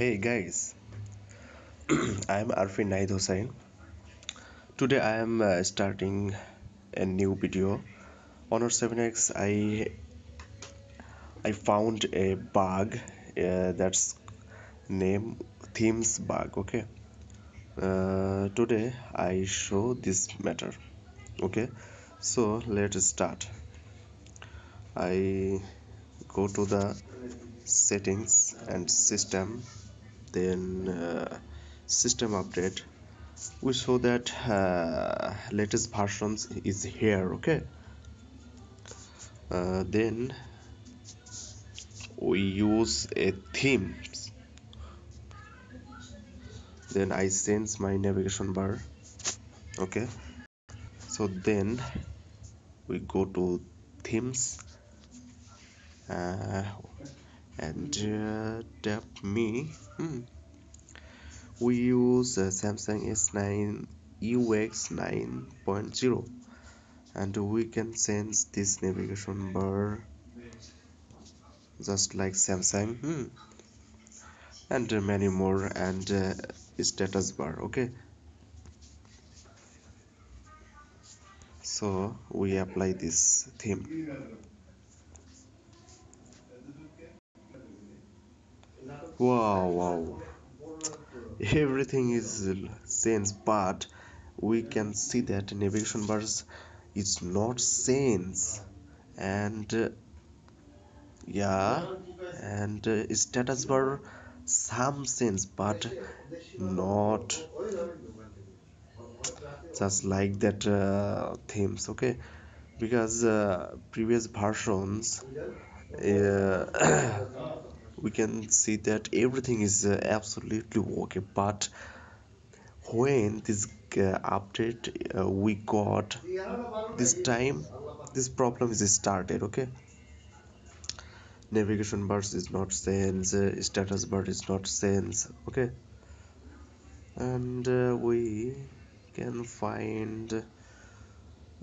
Hey guys, I am Arfi Naid Hussain. Today I am uh, starting a new video. Honor 7x, I I found a bug uh, that's name themes bug. Okay. Uh, today I show this matter. Okay. So let's start. I go to the settings and system then uh, system update. We show that uh, latest versions is here okay? Uh, then we use a themes then I sense my navigation bar okay? So then we go to themes. Uh, and me hmm. we use uh, Samsung S9 UX 9.0 and we can sense this navigation bar just like Samsung hmm. and many more and uh, status bar okay so we apply this theme wow wow. Everything is sense but we can see that navigation bars is not sense. And uh, yeah and uh, status bar some sense but not just like that uh, themes okay? Because uh, previous versions uh, we can see that everything is uh, absolutely okay. But when this uh, update uh, we got this time this problem is started okay? Navigation bars is not sense uh, status bar is not sense okay? And uh, we can find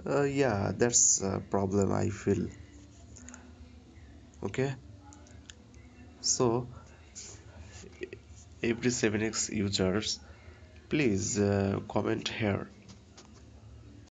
uh, yeah that's a problem I feel okay so every 7x users please uh, comment here